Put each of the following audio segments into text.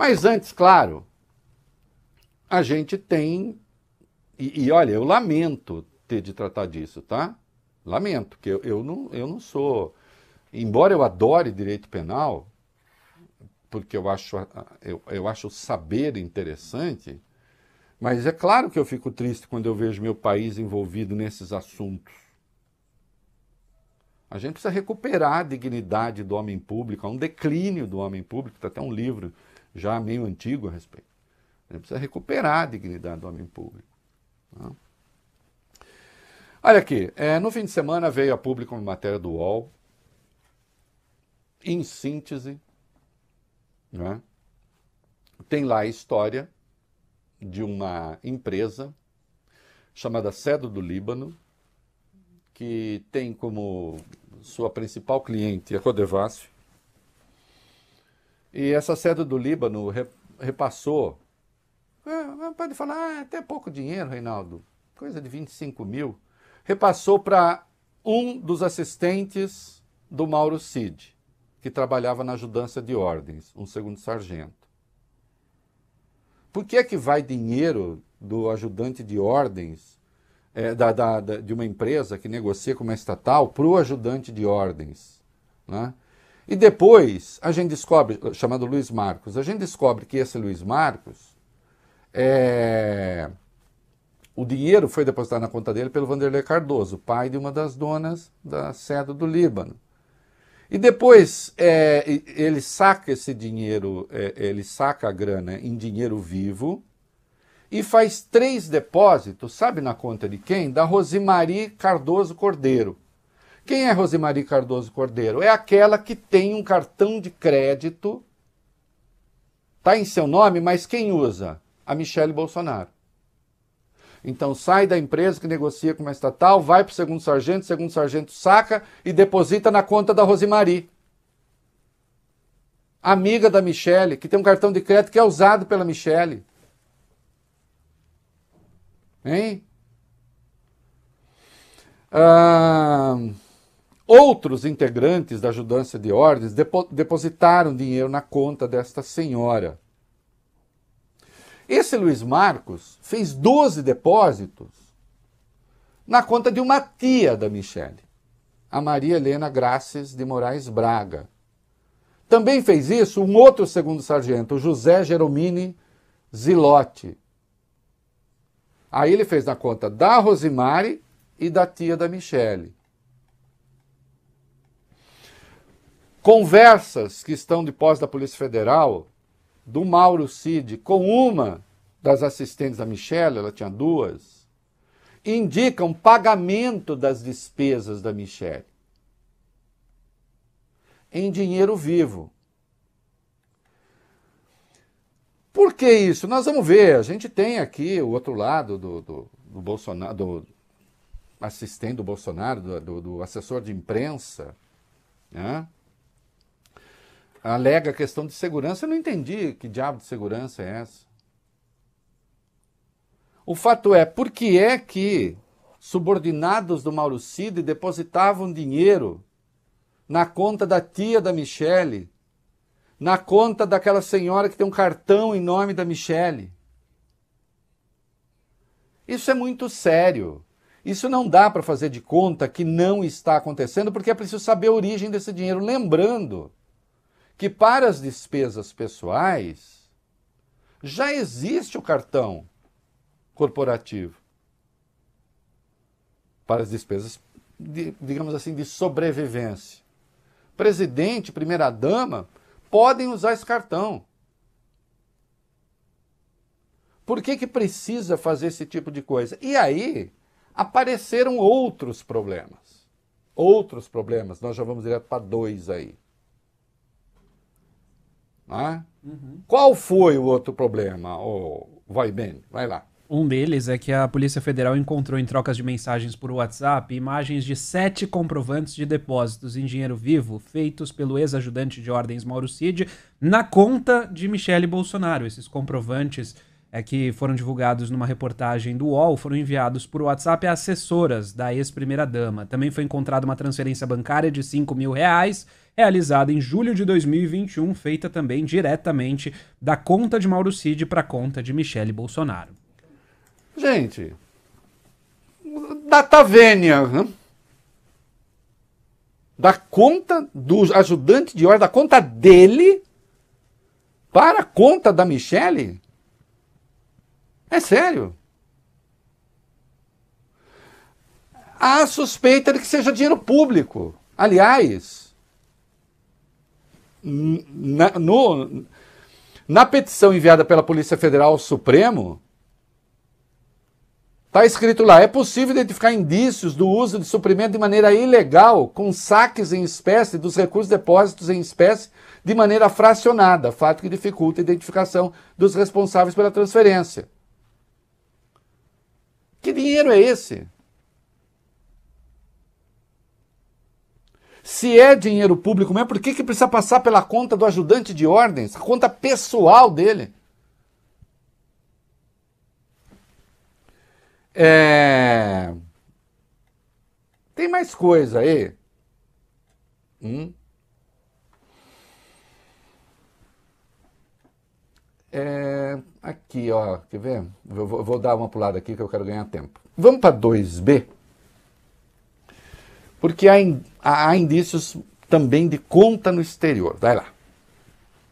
Mas antes, claro, a gente tem. E, e, olha, eu lamento ter de tratar disso, tá? Lamento, porque eu, eu, não, eu não sou. Embora eu adore direito penal, porque eu acho, eu, eu acho o saber interessante, mas é claro que eu fico triste quando eu vejo meu país envolvido nesses assuntos. A gente precisa recuperar a dignidade do homem público, há um declínio do homem público, está até um livro já meio antigo a respeito. Gente precisa recuperar a dignidade do homem público. Tá? Olha aqui, é, no fim de semana veio a público uma matéria do UOL, em síntese, né? tem lá a história de uma empresa chamada Cedo do Líbano, que tem como sua principal cliente a Codevasf. E essa sede do Líbano repassou. É, pode falar, ah, até pouco dinheiro, Reinaldo, coisa de 25 mil. Repassou para um dos assistentes do Mauro Cid, que trabalhava na ajudança de ordens, um segundo sargento. Por que é que vai dinheiro do ajudante de ordens é, da, da, da, de uma empresa que negocia com uma estatal para o ajudante de ordens. Né? E depois a gente descobre, chamado Luiz Marcos, a gente descobre que esse Luiz Marcos, é, o dinheiro foi depositado na conta dele pelo Vanderlei Cardoso, pai de uma das donas da sede do Líbano. E depois é, ele saca esse dinheiro, é, ele saca a grana em dinheiro vivo, e faz três depósitos, sabe na conta de quem? Da Rosimari Cardoso Cordeiro. Quem é Rosimari Cardoso Cordeiro? É aquela que tem um cartão de crédito, tá em seu nome, mas quem usa? A Michele Bolsonaro. Então sai da empresa que negocia com uma estatal, vai para o segundo sargento, segundo sargento saca e deposita na conta da Rosimari. Amiga da Michele, que tem um cartão de crédito que é usado pela Michele. Hein? Ah, outros integrantes da ajudança de ordens depo depositaram dinheiro na conta desta senhora. Esse Luiz Marcos fez 12 depósitos na conta de uma tia da Michele, a Maria Helena Graças de Moraes Braga. Também fez isso um outro segundo sargento, José Geromini Zilotti, Aí ele fez na conta da Rosimari e da tia da Michele. Conversas que estão de pós da Polícia Federal do Mauro Cid com uma das assistentes da Michele, ela tinha duas, indicam pagamento das despesas da Michele em dinheiro vivo. Por que isso? Nós vamos ver. A gente tem aqui o outro lado do, do, do Bolsonaro, do assistente do Bolsonaro, do, do assessor de imprensa, né? Alega questão de segurança. Eu não entendi que diabo de segurança é essa. O fato é, por que é que subordinados do Mauro Cid depositavam dinheiro na conta da tia da Michele na conta daquela senhora que tem um cartão em nome da Michele. Isso é muito sério. Isso não dá para fazer de conta que não está acontecendo, porque é preciso saber a origem desse dinheiro. Lembrando que para as despesas pessoais já existe o cartão corporativo. Para as despesas, digamos assim, de sobrevivência. Presidente, primeira-dama podem usar esse cartão. Por que, que precisa fazer esse tipo de coisa? E aí apareceram outros problemas. Outros problemas. Nós já vamos direto para dois aí. Ah? Uhum. Qual foi o outro problema? Oh, vai bem, vai lá. Um deles é que a Polícia Federal encontrou em trocas de mensagens por WhatsApp imagens de sete comprovantes de depósitos em dinheiro vivo feitos pelo ex-ajudante de ordens Mauro Cid na conta de Michele Bolsonaro. Esses comprovantes é que foram divulgados numa reportagem do UOL, foram enviados por WhatsApp a assessoras da ex-primeira-dama. Também foi encontrada uma transferência bancária de 5 mil reais, realizada em julho de 2021, feita também diretamente da conta de Mauro Cid para a conta de Michele Bolsonaro. Gente, data vênia, né? da conta do ajudante de ordem, da conta dele para a conta da Michele? É sério. Há suspeita de que seja dinheiro público. Aliás, na, no, na petição enviada pela Polícia Federal ao Supremo, Está escrito lá: é possível identificar indícios do uso de suprimento de maneira ilegal, com saques em espécie dos recursos depósitos em espécie de maneira fracionada, fato que dificulta a identificação dos responsáveis pela transferência. Dinheiro é esse? Se é dinheiro público mesmo, por que, que precisa passar pela conta do ajudante de ordens, a conta pessoal dele? É... Tem mais coisa aí? Hum? É... Aqui, ó, quer ver? Eu vou, vou dar uma pulada aqui que eu quero ganhar tempo. Vamos para 2B, porque há, há indícios também de conta no exterior. Vai lá.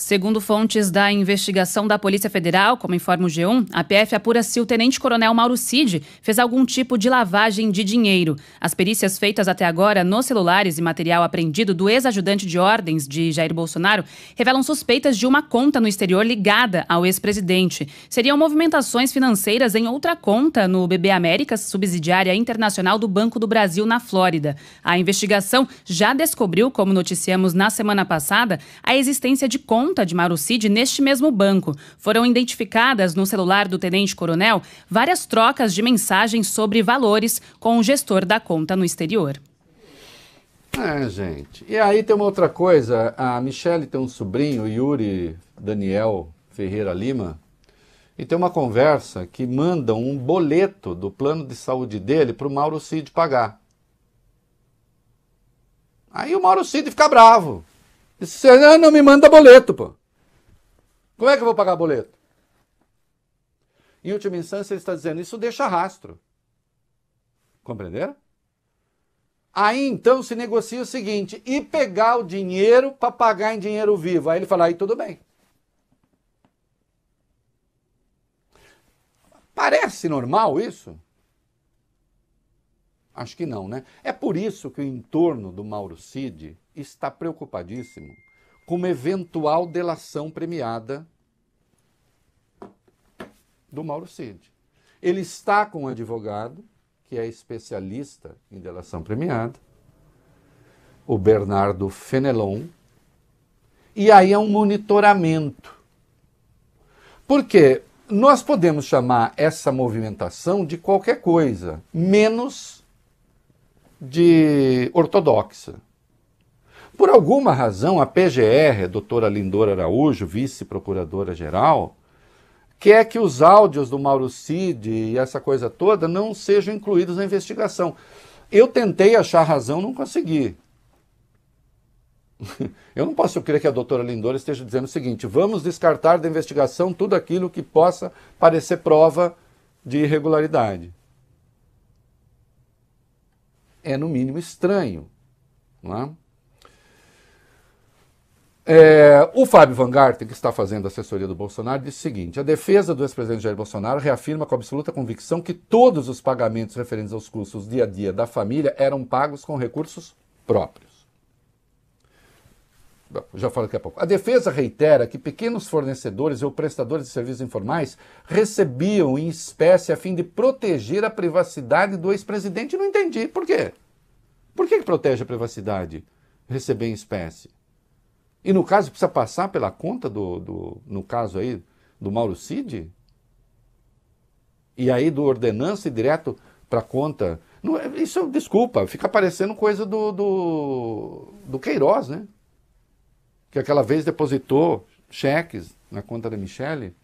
Segundo fontes da investigação da Polícia Federal, como informa o G1, a PF apura se o tenente-coronel Mauro Cid fez algum tipo de lavagem de dinheiro. As perícias feitas até agora nos celulares e material apreendido do ex-ajudante de ordens de Jair Bolsonaro revelam suspeitas de uma conta no exterior ligada ao ex-presidente. Seriam movimentações financeiras em outra conta no BB Américas, subsidiária internacional do Banco do Brasil na Flórida. A investigação já descobriu, como noticiamos na semana passada, a existência de contas conta de Mauro Cid neste mesmo banco. Foram identificadas no celular do tenente-coronel várias trocas de mensagens sobre valores com o gestor da conta no exterior. É, gente. E aí tem uma outra coisa. A Michelle tem um sobrinho, Yuri Daniel Ferreira Lima, e tem uma conversa que mandam um boleto do plano de saúde dele para o Mauro Cid pagar. Aí o Mauro Cid fica bravo. Você não, não me manda boleto, pô. Como é que eu vou pagar boleto? Em última instância, ele está dizendo, isso deixa rastro. Compreenderam? Aí então se negocia o seguinte: e pegar o dinheiro para pagar em dinheiro vivo. Aí ele fala, aí tudo bem. Parece normal isso? Acho que não, né? É por isso que o entorno do Mauro Cid está preocupadíssimo com uma eventual delação premiada do Mauro Cid. Ele está com um advogado que é especialista em delação premiada, o Bernardo Fenelon, e aí é um monitoramento. Porque nós podemos chamar essa movimentação de qualquer coisa, menos de ortodoxa. Por alguma razão, a PGR, a doutora Lindora Araújo, vice-procuradora-geral, quer que os áudios do Mauro Cid e essa coisa toda não sejam incluídos na investigação. Eu tentei achar razão, não consegui. Eu não posso crer que a doutora Lindora esteja dizendo o seguinte: vamos descartar da investigação tudo aquilo que possa parecer prova de irregularidade. É, no mínimo, estranho. Não é? É, o Fábio Van Garten, que está fazendo assessoria do Bolsonaro, disse o seguinte: a defesa do ex-presidente Jair Bolsonaro reafirma com absoluta convicção que todos os pagamentos referentes aos custos dia a dia da família eram pagos com recursos próprios. Já falo daqui a pouco. A defesa reitera que pequenos fornecedores ou prestadores de serviços informais recebiam em espécie a fim de proteger a privacidade do ex-presidente. Não entendi. Por quê? Por que, que protege a privacidade receber em espécie? E no caso, precisa passar pela conta do, do no caso aí, do Mauro Cid? E aí do ordenança e direto para conta. Não, é, isso, desculpa, fica parecendo coisa do, do, do Queiroz, né? Que aquela vez depositou cheques na conta da Michele.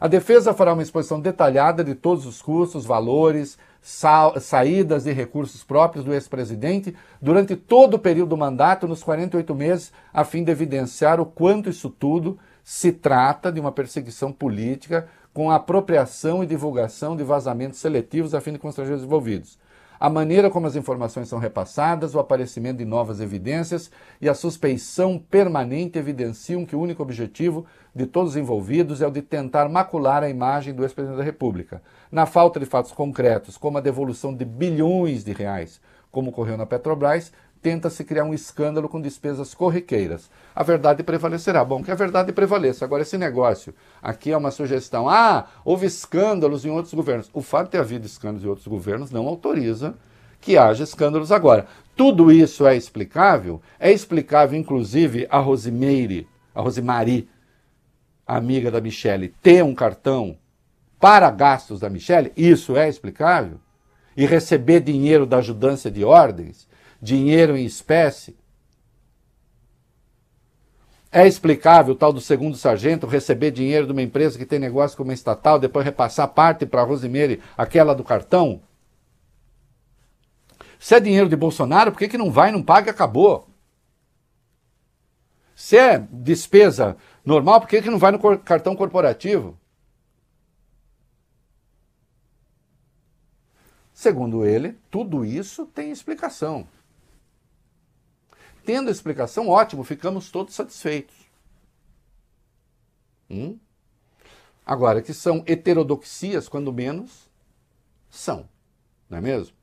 A defesa fará uma exposição detalhada de todos os custos, valores, sa saídas e recursos próprios do ex-presidente durante todo o período do mandato, nos 48 meses, a fim de evidenciar o quanto isso tudo se trata de uma perseguição política com apropriação e divulgação de vazamentos seletivos a fim de constranger os envolvidos a maneira como as informações são repassadas, o aparecimento de novas evidências e a suspeição permanente evidenciam que o único objetivo de todos os envolvidos é o de tentar macular a imagem do ex-presidente da República. Na falta de fatos concretos, como a devolução de bilhões de reais, como ocorreu na Petrobras, tenta-se criar um escândalo com despesas corriqueiras. A verdade prevalecerá. Bom, que a verdade prevaleça. Agora, esse negócio aqui é uma sugestão. Ah, houve escândalos em outros governos. O fato de ter havido escândalos em outros governos não autoriza que haja escândalos agora. Tudo isso é explicável? É explicável, inclusive, a Rosimeire, a Rosemary, amiga da Michelle, ter um cartão para gastos da Michelle? Isso é explicável? E receber dinheiro da ajudância de ordens? Dinheiro em espécie? É explicável o tal do segundo sargento receber dinheiro de uma empresa que tem negócio com uma estatal, depois repassar parte para a Rosimeire, aquela do cartão? Se é dinheiro de Bolsonaro, por que, que não vai, não paga e acabou? Se é despesa normal, por que, que não vai no cartão corporativo? Segundo ele, tudo isso tem explicação. Tendo a explicação, ótimo, ficamos todos satisfeitos. Hum? Agora, que são heterodoxias, quando menos, são. Não é mesmo?